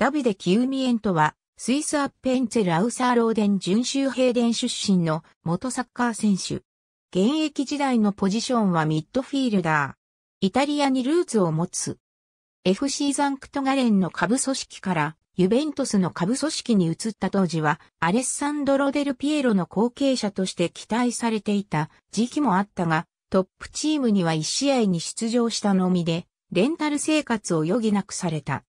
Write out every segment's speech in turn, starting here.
ダビデ・キウミエントは、スイスアッペンツェル・アウサーローデン準州平田出身の元サッカー選手。現役時代のポジションはミッドフィールダー。イタリアにルーツを持つ。FC ザンクトガレンの下部組織からユベントスの下部組織に移った当時はアレッサンドロ・デル・ピエロの後継者として期待されていた時期もあったが、トップチームには1試合に出場したのみで、レンタル生活を余儀なくされた。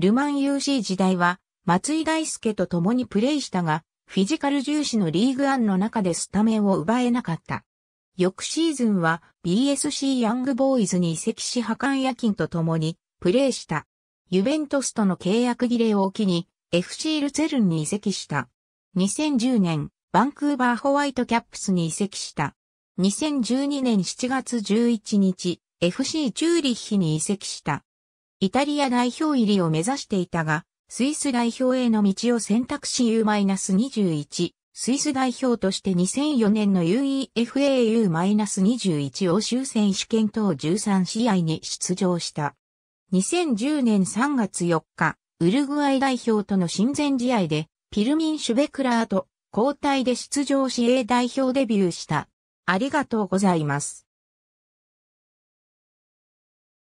ルマン UC 時代は松井大輔と共にプレイしたが、フィジカル重視のリーグアンの中でスタメンを奪えなかった。翌シーズンは BSC ヤングボーイズに移籍し破壊夜勤と共にプレーした。ユベントスとの契約切れを機に FC ルツェルンに移籍した。2010年、バンクーバーホワイトキャップスに移籍した。2012年7月11日、FC チューリッヒに移籍した。イタリア代表入りを目指していたが、スイス代表への道を選択し U-21、スイス代表として2004年の UEFAU-21 欧州選手権等13試合に出場した。2010年3月4日、ウルグアイ代表との親善試合で、ピルミン・シュベクラーと交代で出場し A 代表デビューした。ありがとうございます。